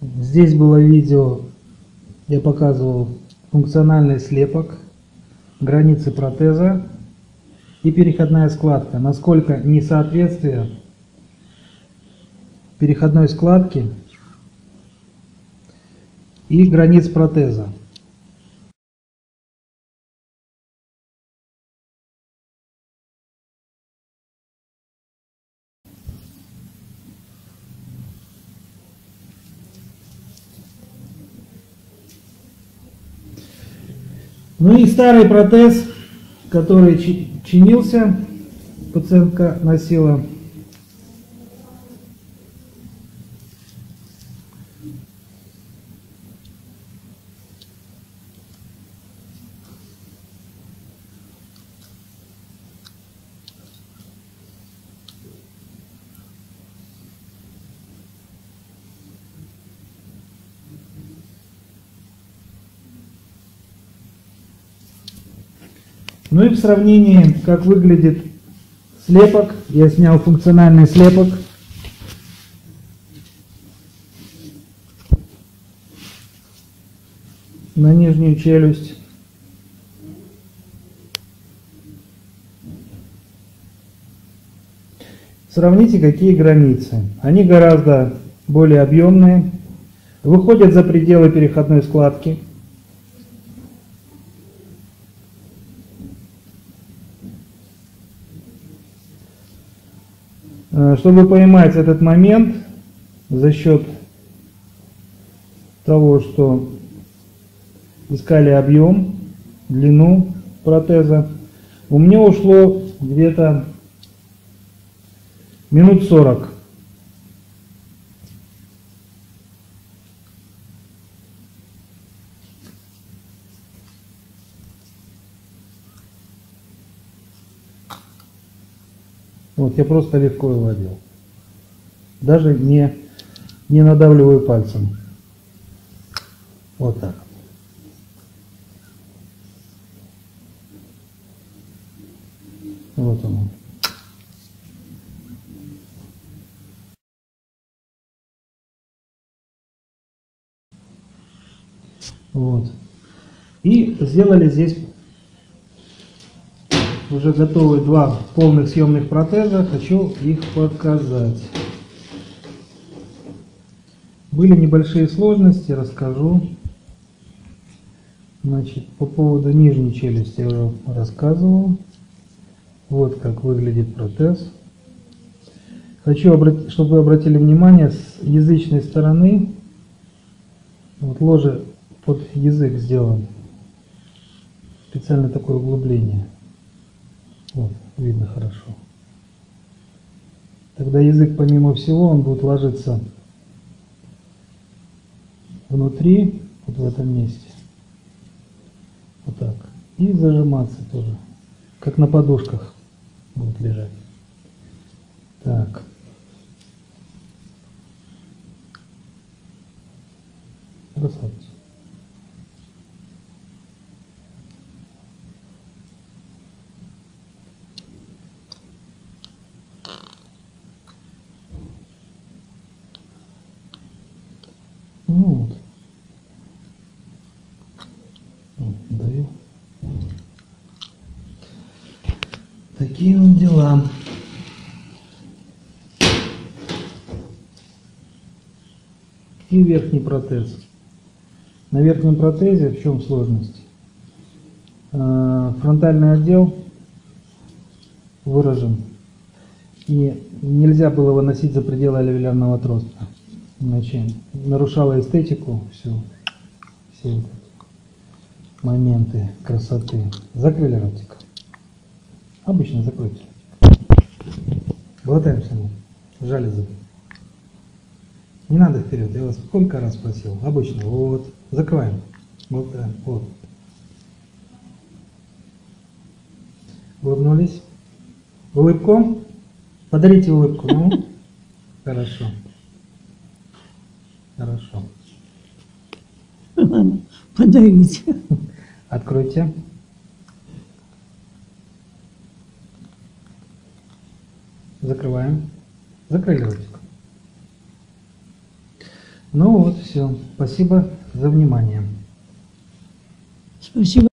Здесь было видео, я показывал функциональный слепок, границы протеза и переходная складка. Насколько несоответствие переходной складки и границ протеза. Ну и старый протез, который чинился, пациентка носила. Ну и в сравнении, как выглядит слепок, я снял функциональный слепок. на нижнюю челюсть. Сравните, какие границы. Они гораздо более объемные, выходят за пределы переходной складки. Чтобы поймать этот момент за счет того, что искали объем, длину протеза, у меня ушло где-то минут 40. Вот, я просто легко выводил. Даже не, не надавливаю пальцем. Вот так. Вот он. Вот. И сделали здесь уже готовы два полных съемных протеза, хочу их показать. Были небольшие сложности, расскажу. Значит, по поводу нижней челюсти я уже рассказывал. Вот как выглядит протез. Хочу, чтобы вы обратили внимание, с язычной стороны, вот ложе под язык сделан, специально такое углубление. Вот, видно хорошо. Тогда язык, помимо всего, он будет ложиться внутри, вот в этом месте. Вот так. И зажиматься тоже. Как на подушках будет лежать. Так. Вот. Даю. Такие вот дела. И верхний протез. На верхнем протезе в чем сложность? А, фронтальный отдел выражен. И нельзя было выносить за пределы алвеолярного отростка иначе нарушала эстетику всю, все моменты красоты. Закрыли ротик. Обычно закройте. Глотаемся мы. Жали зубы. Не надо вперед, я вас сколько раз просил. Обычно. Вот. Закрываем. Глотаем. Вот. Улыбнулись. Улыбку. Подарите улыбку. Ну, хорошо. Хорошо. Ладно, подавите. Откройте. Закрываем. Закрыли ротик. Ну вот, все. Спасибо за внимание. Спасибо.